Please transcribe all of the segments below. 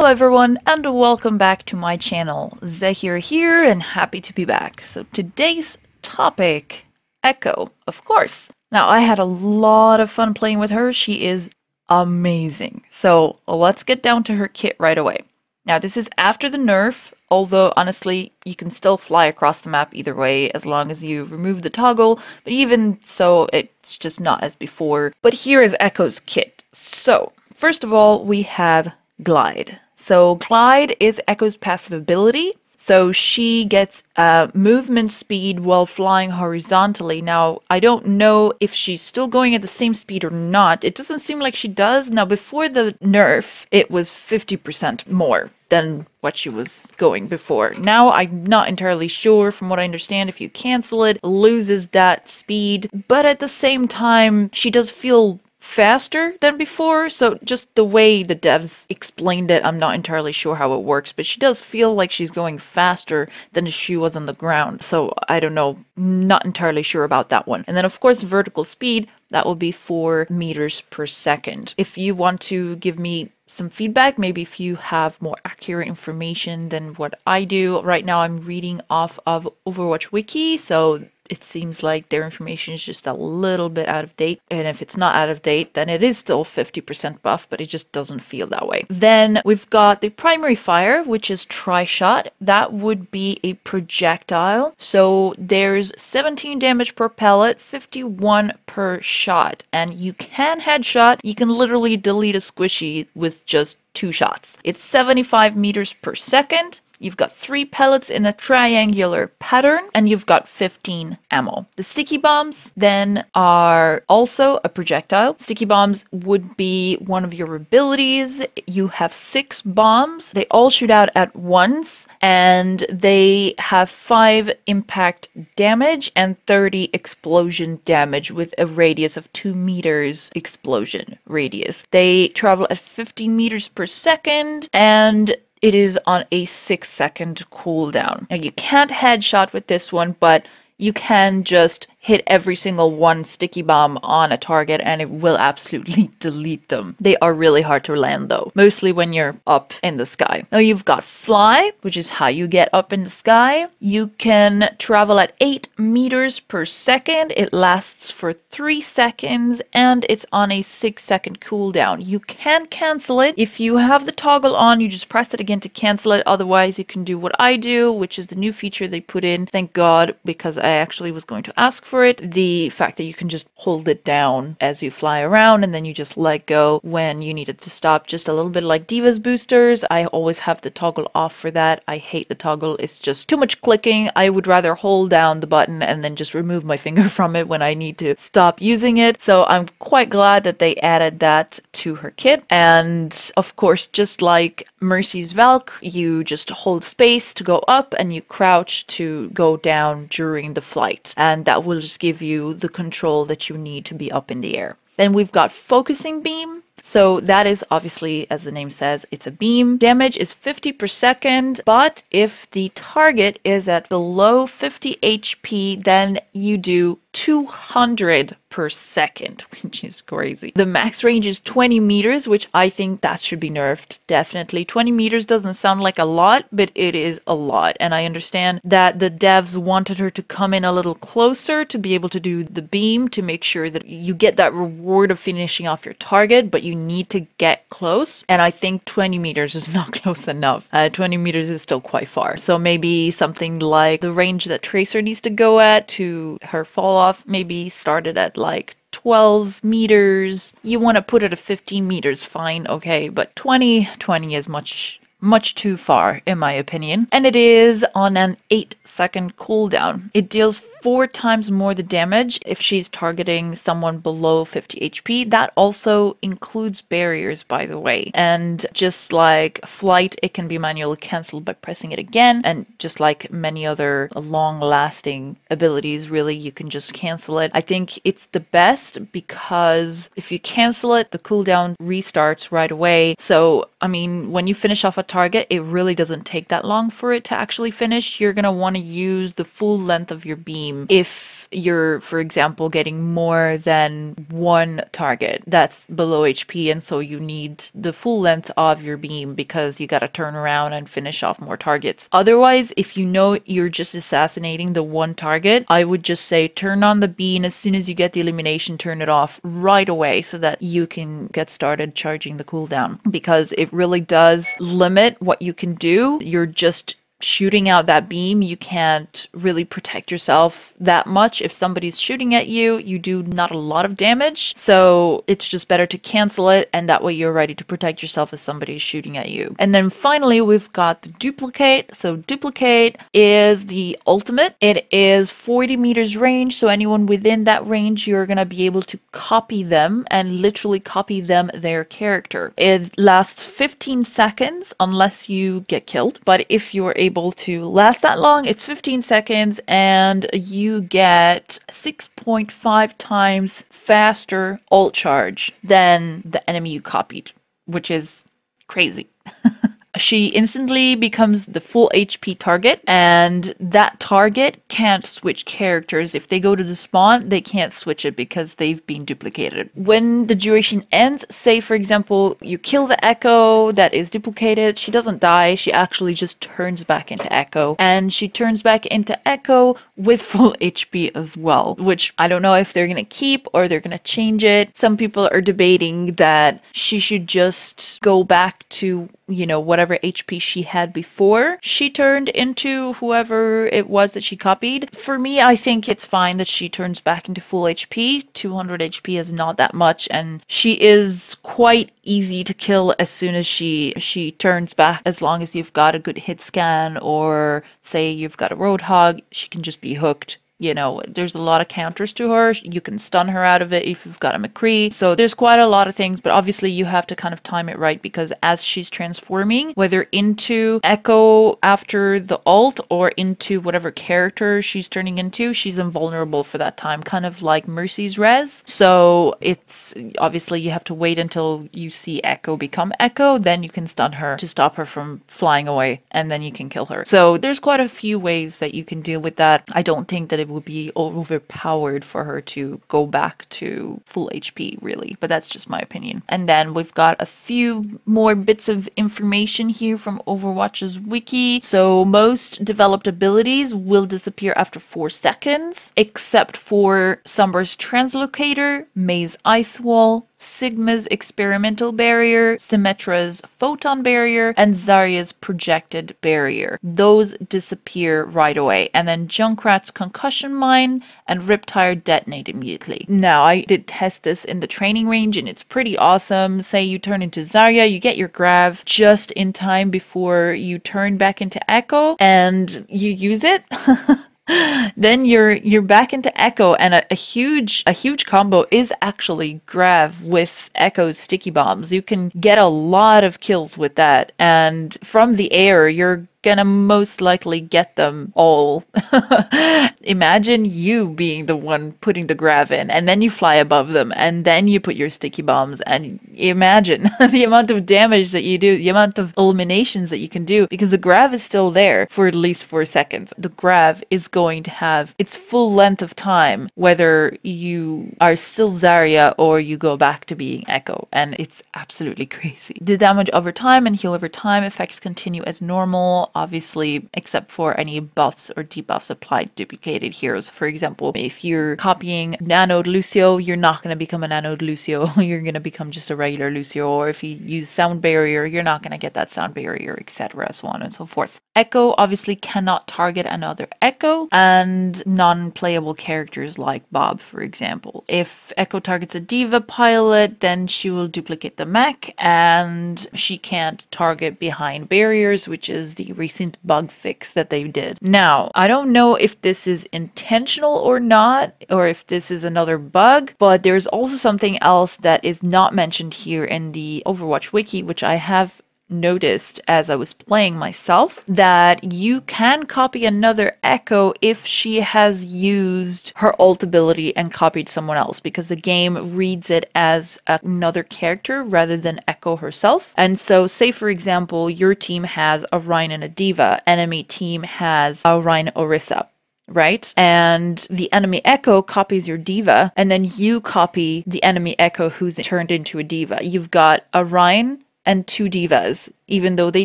Hello everyone and welcome back to my channel. Zahyra here and happy to be back. So today's topic, Echo, of course. Now I had a lot of fun playing with her. She is amazing. So let's get down to her kit right away. Now this is after the nerf, although honestly you can still fly across the map either way as long as you remove the toggle, but even so it's just not as before. But here is Echo's kit. So first of all we have Glide. So Glide is Echo's passive ability. So she gets uh, movement speed while flying horizontally. Now, I don't know if she's still going at the same speed or not. It doesn't seem like she does. Now, before the nerf, it was 50% more than what she was going before. Now, I'm not entirely sure. From what I understand, if you cancel it, loses that speed. But at the same time, she does feel faster than before. So just the way the devs explained it, I'm not entirely sure how it works, but she does feel like she's going faster than she was on the ground. So I don't know, not entirely sure about that one. And then of course vertical speed, that will be 4 meters per second. If you want to give me some feedback, maybe if you have more accurate information than what I do. Right now I'm reading off of Overwatch Wiki, so it seems like their information is just a little bit out of date. And if it's not out of date, then it is still 50% buff, but it just doesn't feel that way. Then we've got the primary fire, which is tri-shot. That would be a projectile. So there's 17 damage per pellet, 51 per shot. And you can headshot. You can literally delete a squishy with just two shots. It's 75 meters per second. You've got three pellets in a triangular pattern, and you've got 15 ammo. The sticky bombs then are also a projectile. Sticky bombs would be one of your abilities. You have six bombs. They all shoot out at once, and they have five impact damage and 30 explosion damage with a radius of two meters explosion radius. They travel at 50 meters per second, and it is on a six second cooldown. Now you can't headshot with this one, but you can just hit every single one sticky bomb on a target and it will absolutely delete them. They are really hard to land though, mostly when you're up in the sky. Now you've got fly, which is how you get up in the sky. You can travel at 8 meters per second. It lasts for 3 seconds and it's on a 6 second cooldown. You can cancel it. If you have the toggle on, you just press it again to cancel it. Otherwise, you can do what I do, which is the new feature they put in. Thank God, because I actually was going to ask for it. The fact that you can just hold it down as you fly around and then you just let go when you need it to stop, just a little bit like D.Va's boosters. I always have the toggle off for that. I hate the toggle. It's just too much clicking. I would rather hold down the button and then just remove my finger from it when I need to stop using it. So I'm quite glad that they added that to her kit. And of course, just like Mercy's Valk, you just hold space to go up and you crouch to go down during the flight. And that will just give you the control that you need to be up in the air. Then we've got focusing beam. So that is obviously, as the name says, it's a beam. Damage is 50 per second, but if the target is at below 50 HP, then you do 200 per second, which is crazy. The max range is 20 meters, which I think that should be nerfed, definitely. 20 meters doesn't sound like a lot, but it is a lot. And I understand that the devs wanted her to come in a little closer to be able to do the beam to make sure that you get that reward of finishing off your target, but you need to get close. And I think 20 meters is not close enough. Uh, 20 meters is still quite far. So maybe something like the range that Tracer needs to go at to her fall off, maybe started at like 12 meters. You want to put it at 15 meters, fine, okay, but 20, 20 is much much too far, in my opinion. And it is on an 8 second cooldown. It deals four times more the damage if she's targeting someone below 50 HP. That also includes barriers, by the way. And just like flight, it can be manually cancelled by pressing it again. And just like many other long lasting abilities, really, you can just cancel it. I think it's the best because if you cancel it, the cooldown restarts right away. So, I mean, when you finish off a target, it really doesn't take that long for it to actually finish. You're going to want to use the full length of your beam if you're, for example, getting more than one target that's below HP, and so you need the full length of your beam because you gotta turn around and finish off more targets. Otherwise, if you know you're just assassinating the one target, I would just say turn on the beam as soon as you get the elimination, turn it off right away so that you can get started charging the cooldown because it really does limit what you can do. You're just shooting out that beam, you can't really protect yourself that much. If somebody's shooting at you, you do not a lot of damage. So it's just better to cancel it, and that way you're ready to protect yourself if somebody's shooting at you. And then finally, we've got the duplicate. So duplicate is the ultimate. It is 40 meters range, so anyone within that range, you're gonna be able to copy them and literally copy them their character. It lasts 15 seconds unless you get killed, but if you're able able to last that long. It's 15 seconds and you get 6.5 times faster ult charge than the enemy you copied, which is crazy. she instantly becomes the full HP target, and that target can't switch characters. If they go to the spawn, they can't switch it because they've been duplicated. When the duration ends, say for example, you kill the Echo that is duplicated, she doesn't die, she actually just turns back into Echo, and she turns back into Echo with full HP as well, which I don't know if they're gonna keep or they're gonna change it. Some people are debating that she should just go back to you know, whatever HP she had before she turned into whoever it was that she copied. For me, I think it's fine that she turns back into full HP. 200 HP is not that much, and she is quite easy to kill as soon as she she turns back as long as you've got a good hit scan or say you've got a roadhog she can just be hooked you know, there's a lot of counters to her. You can stun her out of it if you've got a McCree. So there's quite a lot of things, but obviously you have to kind of time it right because as she's transforming, whether into Echo after the ult or into whatever character she's turning into, she's invulnerable for that time, kind of like Mercy's res. So it's obviously you have to wait until you see Echo become Echo, then you can stun her to stop her from flying away, and then you can kill her. So there's quite a few ways that you can deal with that. I don't think that it would be overpowered for her to go back to full HP, really. But that's just my opinion. And then we've got a few more bits of information here from Overwatch's wiki. So most developed abilities will disappear after 4 seconds, except for Sombra's Translocator, Mei's Ice Wall, Sigma's experimental barrier, Symmetra's photon barrier, and Zarya's projected barrier. Those disappear right away. And then Junkrat's concussion mine and RIP-Tire detonate immediately. Now, I did test this in the training range and it's pretty awesome. Say you turn into Zarya, you get your grav just in time before you turn back into Echo and you use it. then you're you're back into Echo, and a, a, huge a huge combo is actually Grav with Echo's sticky bombs. You can get a lot of kills with that, and from the air, you're gonna most likely get them all. Imagine you being the one putting the grav in, and then you fly above them, and then you put your sticky bombs, and imagine the amount of damage that you do, the amount of eliminations that you can do, because the grav is still there for at least four seconds. The grav is going to have its full length of time, whether you are still Zarya or you go back to being Echo, and it's absolutely crazy. The damage over time and heal over time effects continue as normal obviously, except for any buffs or debuffs applied duplicated heroes. For example, if you're copying Nanoed Lucio, you're not going to become a Nanoed Lucio. you're going to become just a regular Lucio. Or if you use Sound Barrier, you're not going to get that Sound Barrier, etc. So on and so forth. Echo obviously cannot target another Echo, and non playable characters like Bob, for example. If Echo targets a D.Va pilot, then she will duplicate the mech, and she can't target behind barriers, which is the recent bug fix that they did. Now, I don't know if this is intentional or not, or if this is another bug, but there's also something else that is not mentioned here in the Overwatch wiki, which I have noticed as I was playing myself that you can copy another Echo if she has used her ult ability and copied someone else because the game reads it as another character rather than Echo herself. And so, say for example, your team has a Rein and a D.Va, enemy team has a Rein Orisa right? And the enemy Echo copies your D.Va, and then you copy the enemy Echo who's turned into a D.Va. You've got a Rein and two D.Vas, even though they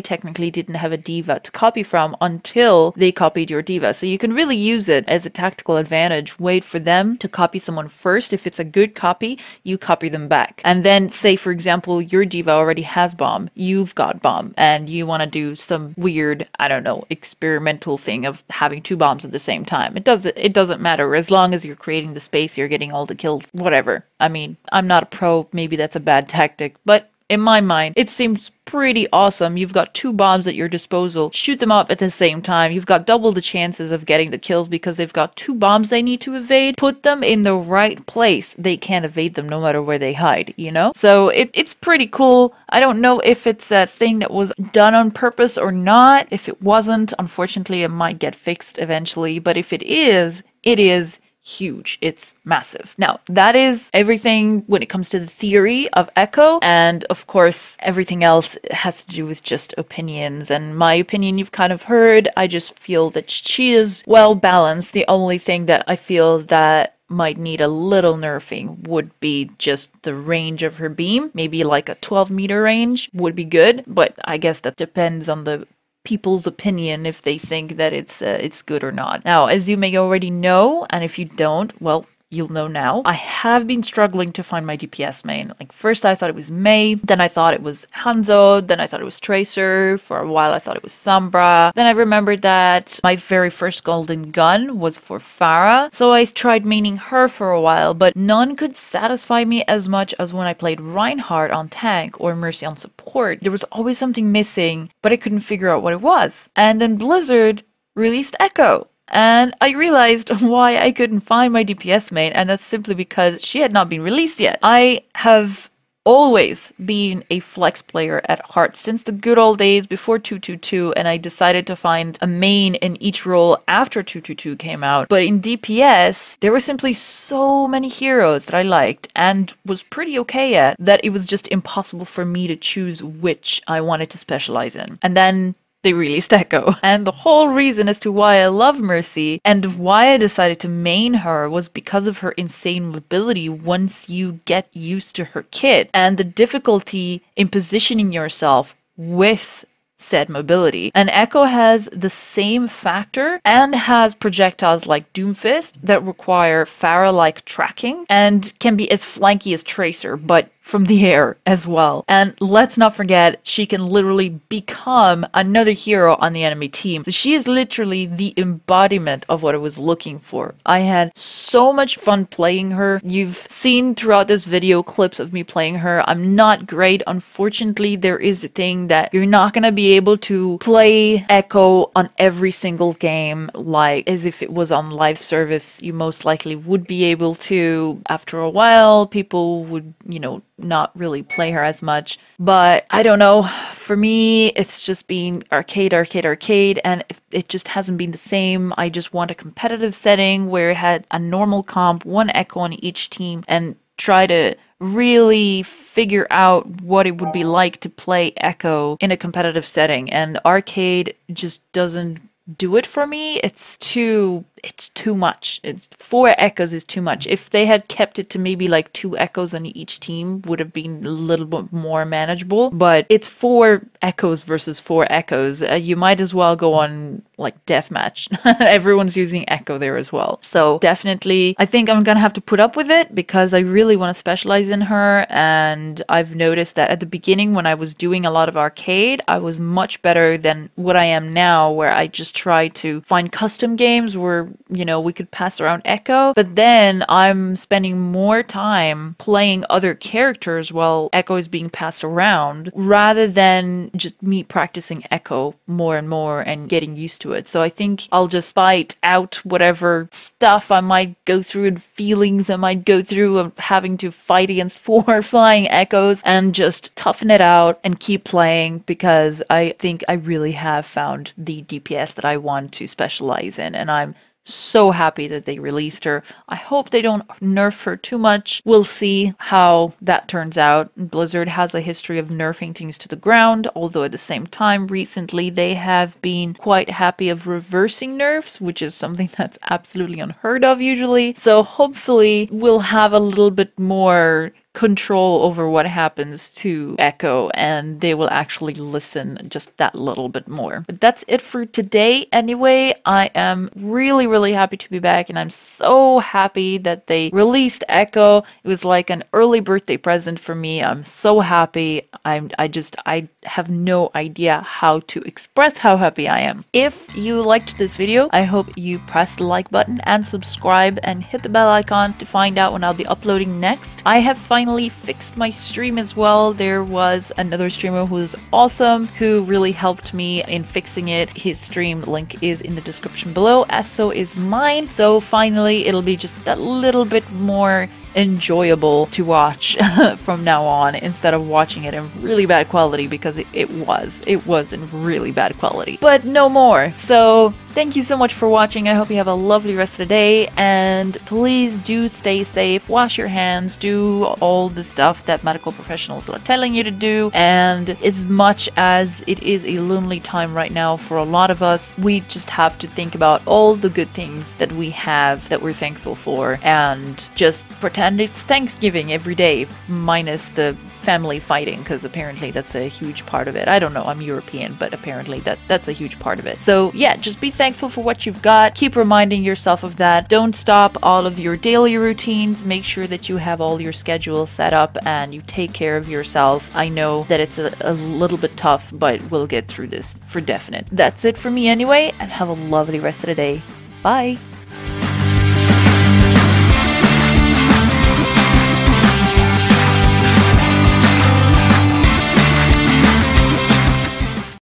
technically didn't have a D.Va to copy from until they copied your D.Va. So you can really use it as a tactical advantage. Wait for them to copy someone first. If it's a good copy, you copy them back. And then say, for example, your D.Va already has bomb, you've got bomb, and you want to do some weird, I don't know, experimental thing of having two bombs at the same time. It doesn't it doesn't matter as long as you're creating the space, you're getting all the kills, whatever. I mean, I'm not a pro, maybe that's a bad tactic, but in my mind, it seems pretty awesome. You've got two bombs at your disposal. Shoot them up at the same time. You've got double the chances of getting the kills because they've got two bombs they need to evade. Put them in the right place. They can't evade them no matter where they hide, you know? So it, it's pretty cool. I don't know if it's a thing that was done on purpose or not. If it wasn't, unfortunately, it might get fixed eventually. But if it is, it is huge. It's massive. Now, that is everything when it comes to the theory of Echo. And of course, everything else has to do with just opinions. And my opinion you've kind of heard. I just feel that she is well balanced. The only thing that I feel that might need a little nerfing would be just the range of her beam. Maybe like a 12 meter range would be good, but I guess that depends on the people's opinion if they think that it's uh, it's good or not. Now, as you may already know, and if you don't, well, you'll know now. I have been struggling to find my DPS main. Like first I thought it was Mei, then I thought it was Hanzo, then I thought it was Tracer, for a while I thought it was Sombra. Then I remembered that my very first golden gun was for Pharah, so I tried maining her for a while, but none could satisfy me as much as when I played Reinhardt on tank or Mercy on support. There was always something missing, but I couldn't figure out what it was. And then Blizzard released Echo. And I realized why I couldn't find my DPS main, and that's simply because she had not been released yet. I have always been a flex player at heart since the good old days before 222 and I decided to find a main in each role after 222 came out. But in DPS, there were simply so many heroes that I liked and was pretty okay at that it was just impossible for me to choose which I wanted to specialize in. And then they released Echo. And the whole reason as to why I love Mercy and why I decided to main her was because of her insane mobility once you get used to her kit and the difficulty in positioning yourself with said mobility. And Echo has the same factor and has projectiles like Doomfist that require Pharah-like tracking and can be as flanky as Tracer, but from the air as well. And let's not forget, she can literally become another hero on the enemy team. So she is literally the embodiment of what I was looking for. I had so much fun playing her. You've seen throughout this video clips of me playing her. I'm not great. Unfortunately, there is a thing that you're not going to be able to play Echo on every single game like as if it was on live service. You most likely would be able to. After a while, people would, you know, not really play her as much. But I don't know. For me, it's just been arcade, arcade, arcade, and it just hasn't been the same. I just want a competitive setting where it had a normal comp, one echo on each team, and try to really figure out what it would be like to play Echo in a competitive setting. And arcade just doesn't do it for me. It's too it's too much. It's, four echoes is too much. If they had kept it to maybe like two echoes on each team, would have been a little bit more manageable. But it's four echoes versus four echoes. Uh, you might as well go on like deathmatch. Everyone's using echo there as well. So definitely, I think I'm gonna have to put up with it because I really want to specialize in her. And I've noticed that at the beginning when I was doing a lot of arcade, I was much better than what I am now, where I just try to find custom games where you know, we could pass around Echo. But then I'm spending more time playing other characters while Echo is being passed around rather than just me practicing Echo more and more and getting used to it. So I think I'll just fight out whatever stuff I might go through and feelings I might go through of having to fight against four flying echoes and just toughen it out and keep playing because I think I really have found the DPS that I want to specialize in and I'm so happy that they released her. I hope they don't nerf her too much. We'll see how that turns out. Blizzard has a history of nerfing things to the ground, although at the same time, recently they have been quite happy of reversing nerfs, which is something that's absolutely unheard of usually. So hopefully we'll have a little bit more control over what happens to Echo and they will actually listen just that little bit more. But that's it for today anyway. I am really, really happy to be back and I'm so happy that they released Echo. It was like an early birthday present for me. I'm so happy. I'm I just I have no idea how to express how happy I am. If you liked this video, I hope you press the like button and subscribe and hit the bell icon to find out when I'll be uploading next. I have finally fixed my stream as well. There was another streamer who's awesome who really helped me in fixing it. His stream link is in the description below, as so is mine. So finally, it'll be just a little bit more enjoyable to watch from now on instead of watching it in really bad quality because it, it was. It was in really bad quality. But no more. So thank you so much for watching. I hope you have a lovely rest of the day and please do stay safe. Wash your hands. Do all the stuff that medical professionals are telling you to do. And as much as it is a lonely time right now for a lot of us, we just have to think about all the good things that we have that we're thankful for and just pretend it's Thanksgiving every day, minus the family fighting, because apparently that's a huge part of it. I don't know, I'm European, but apparently that that's a huge part of it. So yeah, just be thankful for what you've got. Keep reminding yourself of that. Don't stop all of your daily routines. Make sure that you have all your schedule set up and you take care of yourself. I know that it's a, a little bit tough, but we'll get through this for definite. That's it for me anyway, and have a lovely rest of the day. Bye!